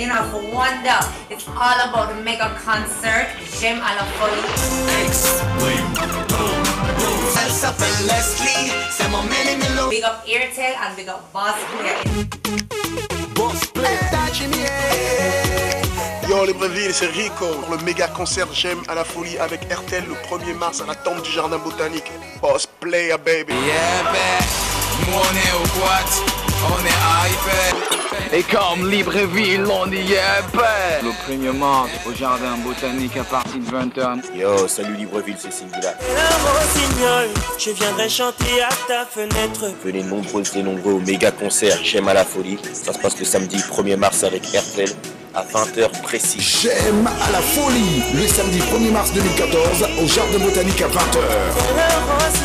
you know, for Wanda, it's all about the mega concert, J'aime à la folie. Elle s'appelle Leslie, c'est mon mini Milo. Big up Airtel and big up Boss Player. Boss play. Yo Libreville, c'est Rico pour le méga concert J'aime à la folie avec RTL le 1er mars à la tombe du jardin botanique. Boss Player baby. Yeah, babe. Nous on est au boîte, on est hyper. Et comme Libreville, on y est ben. Le 1er mars au jardin botanique à partir de 20h. Yo, salut Libreville, c'est Singula. rossignol, je viendrai chanter à ta fenêtre. Venez nombreux et nombreux au méga concert J'aime à la folie. Ça se passe le samedi 1er mars avec RTL à 20h précis. J'aime à la folie le samedi 1er mars 2014 au Jardin Botanique à 20h. Le rossignol.